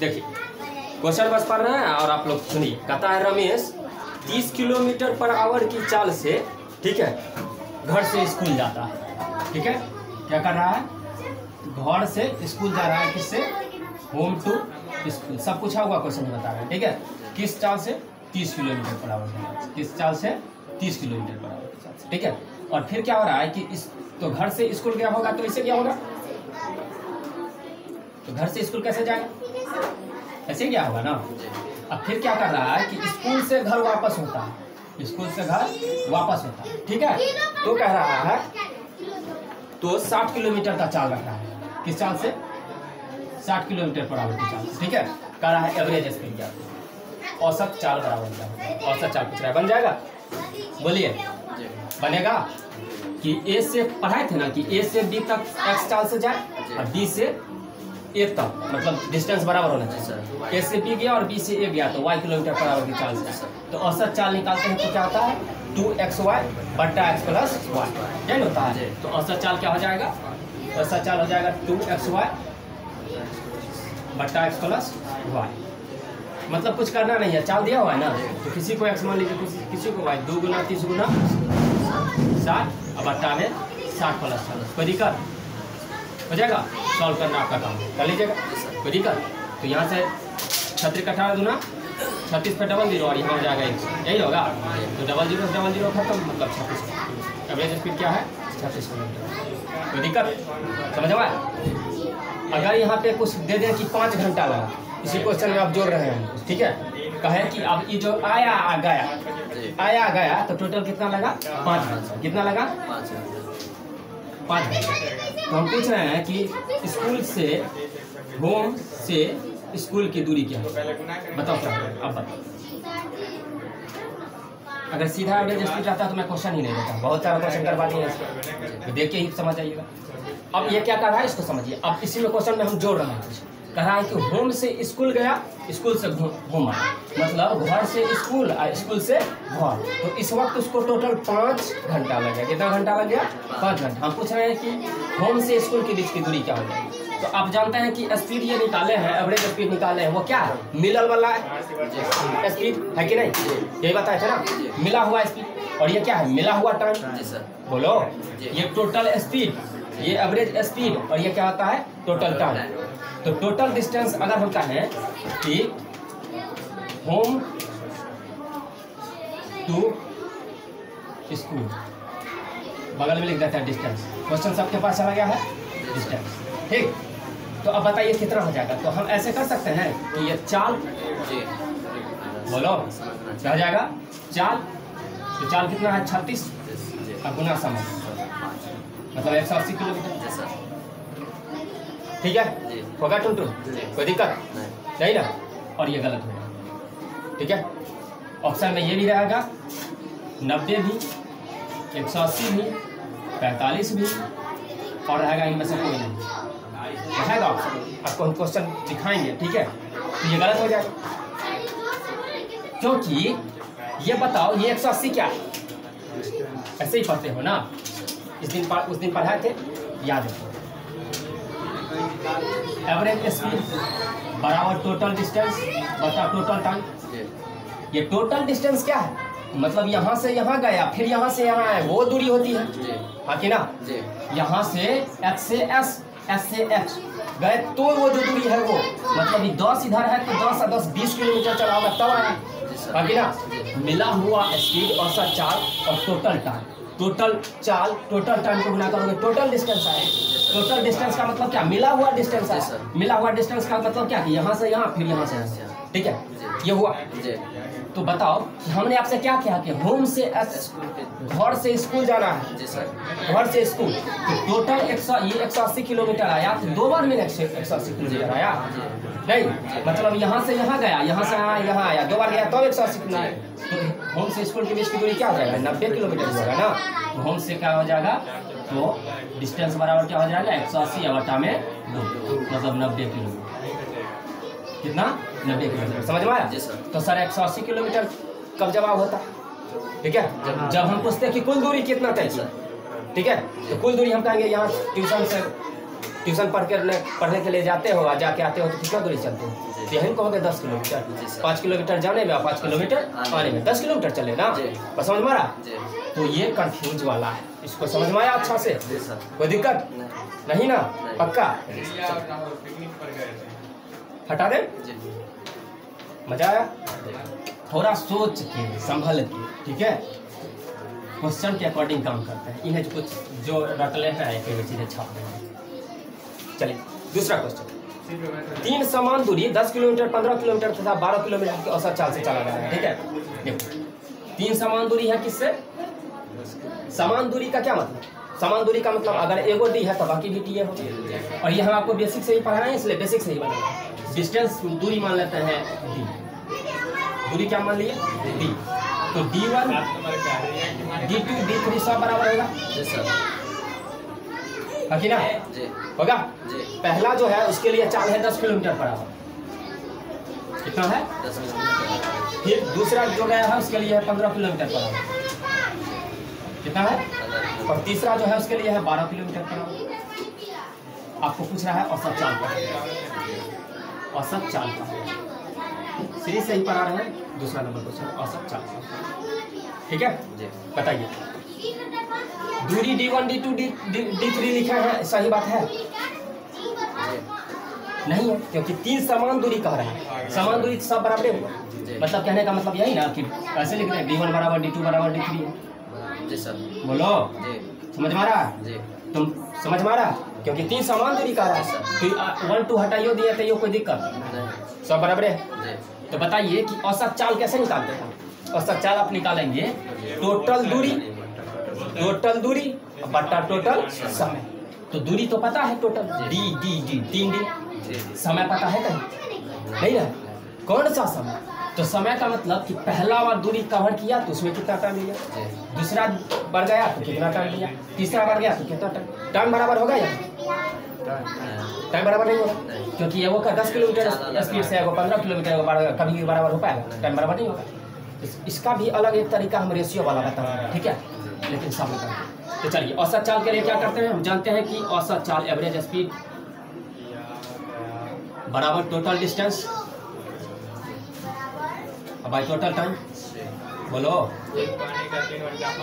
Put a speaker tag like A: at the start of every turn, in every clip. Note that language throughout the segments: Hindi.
A: देखिए, क्वेश्चन बस पढ़ रहे हैं और आप लोग सुनिए। कहता है रमेश, तीस किलोमीटर पर आवर की चाल से, ठीक है, घर से स्कूल जाता है। ठीक है? क्या कर रहा है? घर से स्कूल जा रहा है किससे? होम टू स्कूल सब पूछा हुआ क्वेश्चन बता रहे हैं, ठीक है? किस चाल से? तीस किलोमीटर पर आवर किस चाल से? तीस किलोमीटर पर आवर ठीक है? और फिर क्या हो रहा है कि इस तो घर से स्कूल गया होगा तो इससे क्या होगा? तो घर से स्कूल कैसे जाएगा? ऐसे क्या होगा ना? अब फिर क्या कर रहा है कि स्कूल से घर वापस होता है। स्कूल से घर वापस होता है। ठीक है? तो कह रहा है तो 60 किलोमीटर का चाल रखा है। किस चाल से? 60 किलोमीटर पर आवर की चाल ठीक है? कह रहा है एवरेज स्पीड क्या? औसत चाल बराबर क्या औसत चाल पूछ रहा बन जाएगा? बोलिए। बनेगा? कि ए से पढ़ाए थे ना कि ए से बी तक एक्स चाल से जाए और बी से ए तक मतलब डिस्टेंस बराबर होना चाहिए ए से बी गया और बी से ए गया तो वाई किलोमीटर पर आवर की चाल से तो औसत चाल निकालते हैं तो क्या होता है? टू एक्स वाई बट्टा एक्स प्लस वाई क्या होता है। तो औसत चाल क्या हो जाएगा? औसत चाल हो जाएगा टू एक्स वाई बट्टा एक्स प्लस वाई मतलब कुछ करना नहीं है चाल दिया हुआ है ना? तो किसी को एक्स मान लीजिए किसी, किसी को वाई दो गुना तीस गुना साठ और बट्टा में साठ प्लस चालीस कोई दिक्कत? हो जाएगा? सॉल्व करना आपका काम। कर लीजिएगा। कोई दिक्कत? तो यहाँ से छत्तीस का अठारह गुना छत्तीस पे डबल ज़ीरो और यहाँ हो जाएगा एक यही होगा? तो डबल ज़ीरो से डबल ज़ीरो खत्म मतलब छत्तीस। एवरेज स्पीड क्या है? छत्तीस किलोमीटर। कोई दिक्कत? समझ में अगर यहाँ पे कुछ दे दें कि पाँच घंटा लगा इसी क्वेश्चन में आप जोड़ रहे हैं। ठीक है? कहे कि अब ये जो आया आ गया। आया गया तो टोटल कितना लगा? पाँच घंटा। कितना लगा? पाँच घंटे तो हम पूछ रहे हैं कि स्कूल से होम से स्कूल की दूरी क्या है? बताओ सर है? अब बताओ। अगर सीधा एवरेज स्पीड रहता तो मैं क्वेश्चन ही नहीं देता बहुत सारा क्वेश्चन करवा दिए हैं इसको। देख के ही समझ आइएगा। अब ये क्या कर रहा है, इसको समझिए। अब इसी में क्वेश्चन में हम जोड़ रहे हैं। कह है कि होम से स्कूल गया स्कूल से होम आया मतलब घर से स्कूल और स्कूल से घर। तो इस वक्त उसको टोटल पाँच घंटा लग गया। कितना घंटा लग गया? पाँच घंटा। हम पूछ रहे हैं कि होम से स्कूल के बीच की दूरी क्या हो जाएगी तो आप जानते हैं कि स्पीड ये निकाले हैं एवरेज स्पीड निकाले हैं वो क्या है? मिलल वाला है स्पीड है कि नहीं? यही बताए थे ना? मिला हुआ स्पीड और ये क्या है? मिला हुआ टाइम बोलो। ये टोटल स्पीड ये एवरेज स्पीड और ये क्या होता है? टोटल टाइम तो टोटल डिस्टेंस अगर होता है कि होम टू स्कूल बगल में लिख देता है डिस्टेंस क्वेश्चन सबके पास चला गया है? डिस्टेंस ठीक। तो अब बताइए कितना हो जाएगा? तो हम ऐसे कर सकते हैं कि ये चाल बोलो। क्या हो जाएगा? चाल। तो चाल कितना है? छत्तीस। का गुना समय। मतलब एक सौ अस्सी किलोमीटर। ठीक है? होगा टुन टुन कोई दिक्कत? नहीं। ना? और ये गलत होगा ठीक है? ऑप्शन में ये भी रहेगा नब्बे भी एक सौ अस्सी भी पैंतालीस भी और रहेगा इनमें से कोई नहीं। रहेगा ऑप्शन आपको हम क्वेश्चन दिखाएँगे ठीक है? तो ये गलत हो जाएगा क्योंकि ये बताओ ये एक सौ अस्सी क्या? है ऐसे ही पढ़ते हो ना? इस दिन पढ़- उस दिन पढ़ाए थे याद रखो। एवरेज स्पीड बराबर टोटल डिस्टेंस बता टोटल टाइम ये टोटल डिस्टेंस क्या है? मतलब यहाँ से यहाँ गया फिर यहाँ से यहाँ आया वो दूरी होती है। हाँ कि ना? यहाँ से एक्स से एस एस से एक्स गए तो वो जो दूरी है वो मतलब ये दस इधर है तो दस और दस बीस किलोमीटर चला होगा तब आया। हाँ कि ना? मिला हुआ स्पीड औसत चाल और टोटल टाइम टोटल चाल टोटल टाइम को गुना करोगे टोटल डिस्टेंस आए। टोटल डिस्टेंस का मतलब क्या? मिला हुआ डिस्टेंस है मिला हुआ डिस्टेंस का मतलब क्या? कि यहाँ से यहाँ फिर यहाँ से। यहाँ ठीक है? ये हुआ। तो बताओ कि हमने आपसे क्या किया कि होम से घर से स्कूल जाना है? घर से स्कूल तो टोटल एक सौ ये एक सौ अस्सी किलोमीटर आया तो दो बार में एक सौ अस्सी किलोमीटर आया। नहीं मतलब यहाँ से यहाँ गया यहाँ से यहाँ यहाँ आया दो बार गया तो एक सौ अस्सी किलोमीटर। तो होम से स्कूल के बीच की दूरी क्या हो जाएगा? नब्बे किलोमीटर हो जाएगा ना? तो होम से क्या हो जाएगा? तो डिस्टेंस बराबर क्या हो जाएगा? एक सौ अस्सी अवटा में दो। मतलब नब्बे किलोमीटर। कितना? नब्बे किलोमीटर। समझ में आया? तो सर एक सौ अस्सी किलोमीटर कब जवाब होता? ठीक है? जब हम पूछते हैं कि कुल दूरी कितना तय की ठीक है? तो कुल दूरी हम कहेंगे यहाँ ट्यूशन से ट्यूशन पढ़ के पढ़ने के लिए जाते हो और जाके आते हो तो कितना दूरी चलते हो? तो यही कहोगे दस किलोमीटर। पाँच किलोमीटर जाने में और पाँच किलोमीटर
B: आने
A: आने में। दस किलोमीटर चले ना। बस समझ मारा तो ये कंफ्यूज वाला है। इसको समझ में आया अच्छा से? कोई दिक्कत?
B: नहीं।
A: ना? पक्का? हटा दे। मज़ा आया? थोड़ा सोच के संभल के ठीक है? क्वेश्चन के अकॉर्डिंग काम करते हैं। इन्हें जो कुछ जो रटले हैं एक एक चीज़ें छाप देंगे चलिए दूसरा क्वेश्चन तीन समान दूरी 10 किलोमीटर 15 किलोमीटर तथा 12 किलोमीटर की औसत चाल से चला जा रहा है ठीक है? देखो तीन समान दूरी है किससे? समान दूरी का क्या मतलब? समान दूरी का मतलब अगर एगो डी है तो बाकी भी टी होगा और ये हम आपको बेसिक से ही पढ़ाए हैं इसलिए बेसिक से ही बना डिस्टेंस दूरी मान लेते हैं डी दूरी क्या मान लिए? डी तो d one d two d three सब बराबर होगा?
B: जी
A: है ना? होगा?
B: जी।
A: पहला जो है उसके लिए चाल है दस किलोमीटर आवर। कितना है?
B: दस किलोमीटर
A: फिर दूसरा जो गया है उसके लिए है पंद्रह किलोमीटर आवर। कितना है? और तीसरा जो है उसके लिए है बारह किलोमीटर पर आवर। आपको पूछ रहा है औसत चाल का औसत चाल का सीरीज़ से ही। पढ़ा रहे हैं दूसरा नंबर क्वेश्चन औसत चाल का ठीक है?
B: जी।
A: बताइए। दूरी d one d two d d three लिखा है सही बात है? नहीं है क्योंकि तीन समान दूरी कह रहे हैं। समान दूरी सब बराबर हुआ मतलब कहने का मतलब यही ना कि ऐसे लिख रहे हैं डी वन बराबर डी टू बराबर डी थ्री है।
B: जी सर।
A: बोलो।
B: जी।
A: समझ में आ रहा? है
B: जी।
A: तुम समझ में आ रहा? है क्योंकि तीन समान दूरी कह रहा है तो वन टू हटाइयो दिए तो ये कोई दिक्कत।
B: नहीं
A: सब बराबर है? तो बताइए कि औसत चाल कैसे निकालते हैं? औसत चाल आप निकालेंगे टोटल दूरी। टोटल दूरी बट्टा टोटल समय। तो दूरी तो पता है टोटल डी डी डी तीन डी। समय पता है कहीं? नहीं है? कौन सा समय? तो समय का मतलब कि पहला बार दूरी कवर किया तो उसमें कितना टाइम लिया दूसरा बढ़ गया तो कितना टाइम लिया तीसरा बढ़ गया तो कितना टाइम टाइम बराबर होगा या? टाइम बराबर नहीं होगा? क्योंकि एगो का दस किलोमीटर स्पीड से एगो पंद्रह किलोमीटर कभी भी बराबर हो पाएगा। टाइम बराबर नहीं होगा। इसका भी अलग एक तरीका हम रेशियो वाला बता रहे हैं ठीक है? लेकिन सब तो चलिए औसत चाल के लिए क्या करते हैं? हम जानते हैं कि औसत चाल एवरेज स्पीड बराबर total distance by total time बोलो।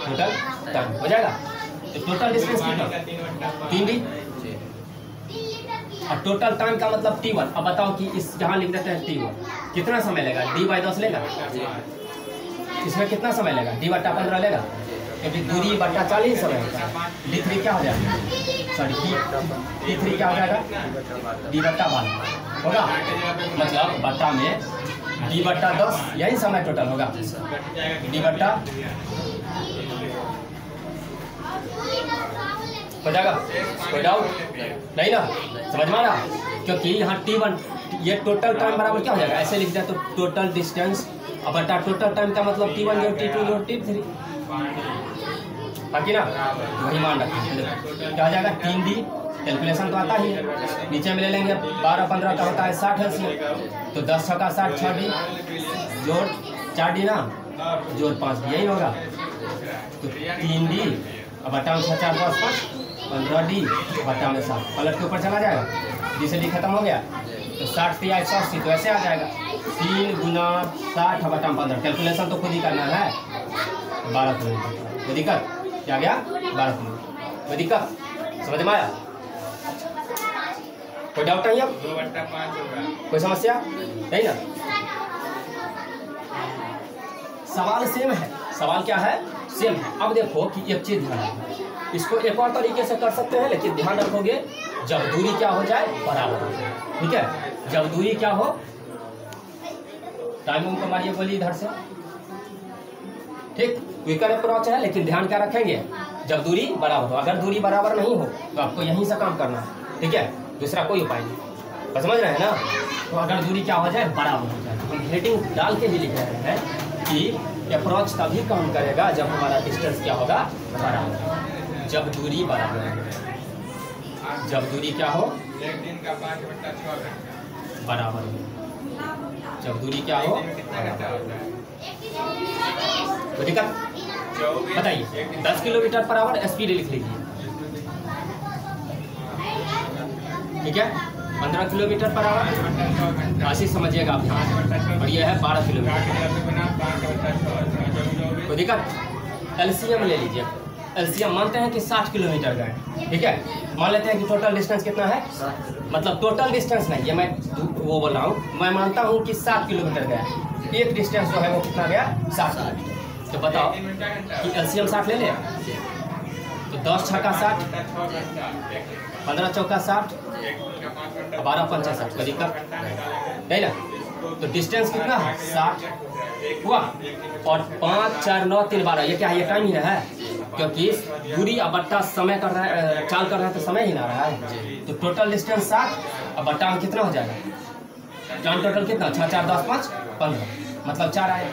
A: टोटल टाइम हो जाएगा? तो टोटल डिस्टेंस कितना?
C: तीन
A: डी और टोटल टाइम का मतलब टी वन अब बताओ कि इस जहाँ लिख देते हैं टी वन कितना समय लेगा? डी बाई दस लेगा? इसमें कितना समय लेगा? डी बट्टा पंद्रह लेगा? क्योंकि दूरी बट्टा चालीस समय होगा डी थ्री क्या हो जाएगा? सॉरी डी डी थ्री क्या हो जाएगा? डी बट्टा बारह। होगा? मतलब बट्टा में डी बट्टा दस यही समय टोटल होगा। डी बट्टा। हो जाएगा कोई डाउट नहीं ना? समझ में आ रहा? क्योंकि यहाँ टी वन ये टोटल टाइम बराबर क्या हो जाएगा? ऐसे लिख दिया तो टोटल डिस्टेंस अब बटा टोटल टाइम का मतलब टी वन जो टी टू जो टी थ्री बाकी ना? वही मान रखें क्या हो जाएगा? तीन डी कैलकुलेशन तो आता ही है। नीचे में ले लेंगे बारह पंद्रह का होता है साठ इसमें। तो दस छः का साठ छः डी। जोड़ चार डी ना? जोड़ पाँच डी, यही होगा। तो तीन डी, अब बटा में छः चार दस पाँच, पंद्रह डी बटा में सात। पलट के ऊपर चला जाएगा। डी से डी खत्म हो गया तो साठ से एक सौ अस्सी तो ऐसे आ जाएगा। तीन गुना साठ बटा में पंद्रह। कैलकुलेशन तो खुद ही करना है। बारह किलोमीटर। कोई दिक्कत? क्या गया? बारह किलोमीटर। कोई दिक्कत? समझ में आया? कोई डाउट नहीं अब
C: दो घंटा पाँच होगा
A: कोई समस्या नहीं ना सवाल सेम है सवाल क्या है सेम है अब देखो कि एक चीज़ ध्यान इसको एक और तरीके से कर सकते हैं लेकिन ध्यान रखोगे जब दूरी क्या हो जाए बराबर हो जाए ठीक है जब दूरी क्या हो टाइम को मारिए बोलिए इधर से ठीक क्विकर अप्रोच है लेकिन ध्यान क्या रखेंगे जब दूरी बराबर हो अगर दूरी बराबर नहीं हो तो आपको यहीं से काम करना है ठीक है दूसरा कोई उपाय नहीं। तो समझ रहे हैं ना? तो अगर दूरी क्या हो जाए बराबर हो जाए। हम हेडिंग डाल के ही लिख रहे हैं कि अप्रोच तभी काम करेगा जब हमारा डिस्टेंस क्या होगा? बराबर। जब दूरी बराबर हो जब दूरी क्या हो?
C: दिन का घंटा
A: बराबर हो जब दूरी क्या हो?
C: है
A: दिक्कत? बताइए दस किलोमीटर पर आवर स्पीड लिख लीजिए। ठीक है? पंद्रह किलोमीटर पर आवर। ऐसे समझिएगा आप।
C: छः
A: और ये है बारह किलोमीटर।
C: तो
A: दिक्कत? एलसीएम ले लीजिए। एलसीएम मानते हैं कि 60 किलोमीटर गए ठीक है? मान लेते हैं कि टोटल डिस्टेंस कितना है? मतलब टोटल डिस्टेंस नहीं, ये मैं वो बोल रहा हूँ। मैं मानता हूँ कि सात किलोमीटर गया एक डिस्टेंस जो है वो कितना गया? सात तो बताओ कि एलसीएम साठ ले ले तो दस साठ।
C: छः घंटा एक
A: पंद्रह चौका साठ, बारह पंचा साठ कोई दिक्कत नहीं ना? तो डिस्टेंस कितना? है साठ। हुआ। और पाँच, चार, नौ, तीन, बारह। ये क्या है ये टाइम ही है? क्योंकि दूरी और बट्टा समय कर रहा है चाल कर रहा है तो समय ही ना रहा है। तो टोटल डिस्टेंस साठ और बट्टा में कितना हो जाएगा? टाइम टोटल कितना? छः, चार, दस, पाँच, पंद्रह। मतलब चार आया।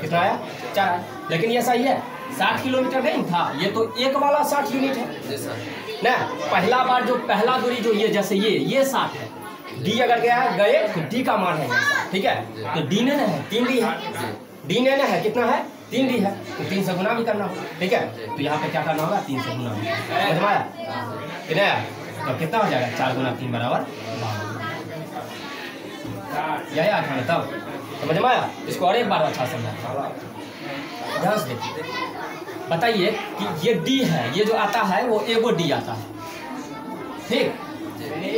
A: कितना आया? चार आया। लेकिन ये सही है। साठ किलोमीटर नहीं था। ये तो एक वाला साठ यूनिट है। ना, पहला बार जो, पहला दूरी जो ये, जैसे ये ये साठ है। डी अगर गया है गए तो डी का मान है। ठीक है? तो डी ने है, तीन डी है। डी ने है, कितना है? तीन डी है। तो तीन से गुना भी करना होगा। ठीक है? तो यहाँ पे क्या करना होगा? तीन से गुना तो कितना हो जाएगा? चार गुना तीन बराबर यही आता है तब समझ में आया? इसको और एक बार अच्छा समझा ध्यान से देखिए बताइए कि ये डी है ये जो आता है वो एगो डी आता है। ठीक?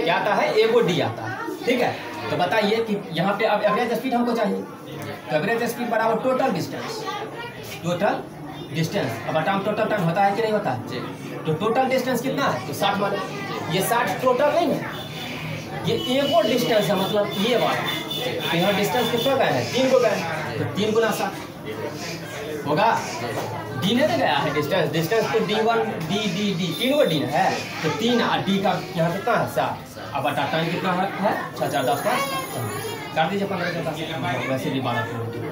A: क्या आता है? एगो डी आता है। ठीक है? तो बताइए कि यहाँ पे अब एवरेज स्पीड हमको चाहिए। तो एवरेज स्पीड बराबर टोटल डिस्टेंस टोटल डिस्टेंस अब अटाम टोटल टाइम होता है कि नहीं होता है? तो टोटल डिस्टेंस कितना है? तो साठ माने। ये साठ टोटल नहीं है। ये एगो डिस्टेंस है मतलब ये वाला। तो यहाँ डिस्टेंस कितना गए हैं? तीन गो गए तो तीन गुना साठ। होगा? डी ने तो गया है डिस्टेंस डिस्टेंस तो d one d d d तीन गो डी है। तो तीन और डी का यहाँ कितना है? सात। अब बटा टाइम कितना है? है? छः चार, दस, पाँच। काट दीजिए पंद्रह चौदह वैसे भी बारह किलोमीटर।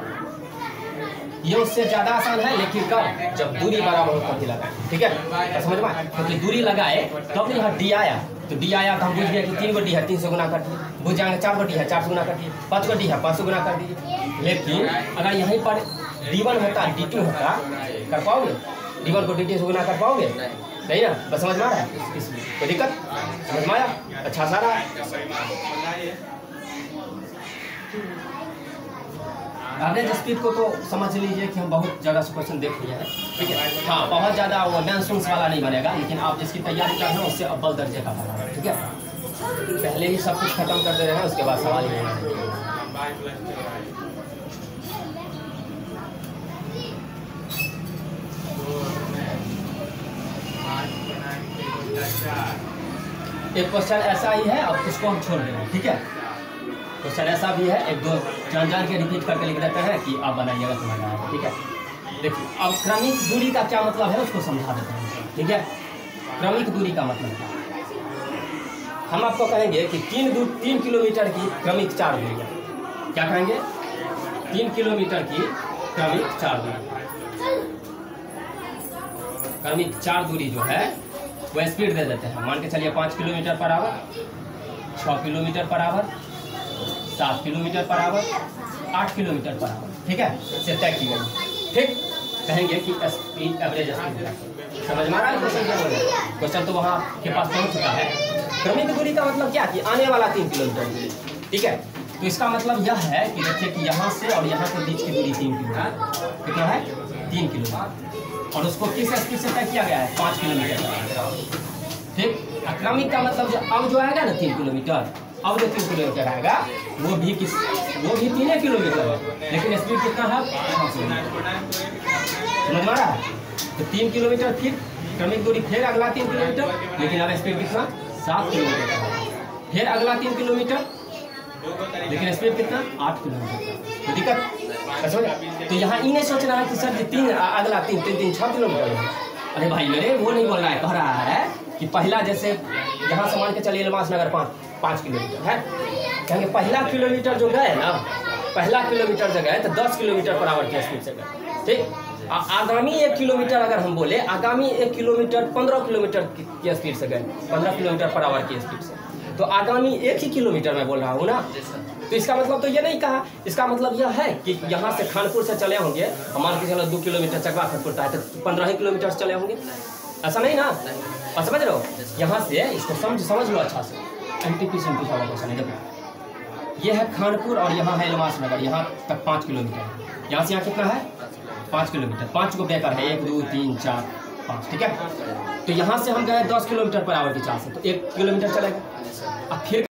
A: ये उससे ज़्यादा आसान है, लेकिन कब? जब दूरी बराबर होकर के लगाए ठीक है? समझ में? क्योंकि दूरी लगाए, तब यहाँ डी आया। तो डी आया तो हम बुझ गए कि तीन गो डी है, तीन सौ गुना कर दिए। बुझ जाएँगे, चार गो डी है, चार सौ गुना कर दिए। पाँच गोटी है, पाँच सौ गुना कर दिए। लेकिन अगर यहीं पर डी वन होता डी टू होता, कर पाओगे? डी वन को डी टू से गुना कर पाओगे? नहीं ना? बस समझ में आ रहा है? कोई दिक्कत? समझ में आया? अच्छा सारा। एवरेज स्पीड को तो समझ लीजिए कि हम बहुत ज़्यादा से क्वेश्चन देख लिया है। ठीक है? हाँ बहुत ज़्यादा वो मैंसुन्स वाला नहीं बनेगा, लेकिन आप जिसकी तैयारी कर रहे हैं, उससे अव्वल दर्जे का बना ठीक है? पहले ही सब कुछ खत्म कर दे रहे हैं, उसके बाद सवाल ही नहीं है। एक क्वेश्चन ऐसा ही है और उसको हम छोड़ देंगे, ठीक है? क्वेश्चन ऐसा भी है, एक दो जान जान के रिपीट करके लिख देते हैं कि आप बनाइएगा समझ आएगा ठीक है? देखिए, अब क्रमिक दूरी का क्या मतलब है, उसको समझा देते हैं, ठीक है? क्रमिक दूरी का मतलब क्या? हम आपको कहेंगे कि तीन दूर, तीन किलोमीटर की क्रमिक चार दूरियाँ क्या कहेंगे? तीन किलोमीटर की क्रमिक चार दूरी। क्रमिक चार दूरी जो है वो स्पीड दे देते हैं। मान के चलिए पाँच किलोमीटर पर आवर छः किलोमीटर पर आवर, सात किलोमीटर पर आवर, आठ किलोमीटर पर आवर। ठीक है? से तय की गई ठीक? कहेंगे कि स्पीड एवरेज स्पीड समझ में आ रहा है? क्वेश्चन क्वेश्चन तो वहाँ के पास पहुँच चुका है। क्रमिक दूरी का मतलब क्या? कि आने वाला तीन किलोमीटर दूरी। ठीक है? तो इसका मतलब यह है कि देखिए कि यहाँ से और यहाँ के बीच की दूरी तीन किलोमीटर कितना है? तीन किलोमीटर और उसको किस स्पीड से तय किया गया है? पाँच किलोमीटर। ठीक? और क्रमिक का मतलब जो अब जो आएगा ना तीन किलोमीटर, अब जो तीन किलोमीटर आएगा, वो भी किस वो भी तीन किलोमीटर है। लेकिन स्पीड कितना है? छः किलोमीटर। तो तीन किलोमीटर फिर क्रमिक दूरी, फिर अगला तीन किलोमीटर, लेकिन अब स्पीड कितना? सात किलोमीटर फिर अगला तीन किलोमीटर लेकिन स्पीड कितना? आठ किलोमीटर। तो दिक्कत? अच्छा तो यहाँ ये नहीं सोच रहा है कि सर जी, तीन अगला तीन तीन तीन छः किलोमीटर है। अरे भाई मेरे वो नहीं बोल रहा है, कह रहा है कि पहला जैसे यहाँ से मान के चलिए इलमास नगर पाँच पाँच किलोमीटर, है? कहेंगे पहला किलोमीटर जो गए ना, पहला किलोमीटर जो गए तो दस किलोमीटर पर आवर की स्पीड से गए, ठीक? आगामी एक किलोमीटर अगर हम बोले, आगामी एक किलोमीटर, पंद्रह किलोमीटर की स्पीड से गए, पंद्रह किलोमीटर पर आवर की स्पीड से। तो आगामी एक ही किलोमीटर मैं बोल रहा हूँ ना? तो इसका मतलब तो ये नहीं कहा। इसका मतलब यह है कि यहाँ से खानपुर से चले होंगे। मान के चलो दो किलोमीटर चकवा खत पड़ता है तो पंद्रह ही किलोमीटर से चले होंगे। ऐसा नहीं ना? और समझ रहे हो? यहाँ से इसको समझ समझ लो अच्छा से। एन टी पी से हुआ क्वेश्चन है देखो। ये है खानपुर और यहाँ है इलवास नगर। यहाँ तक पाँच किलोमीटर यहाँ से यहाँ कितना है? पाँच किलोमीटर। पाँच को बेकर है। एक दो तीन चार। पाँच ठीक है? तो यहाँ से हम गए दस किलोमीटर पर आवर की चाल से तो एक किलोमीटर चलेगा। और फिर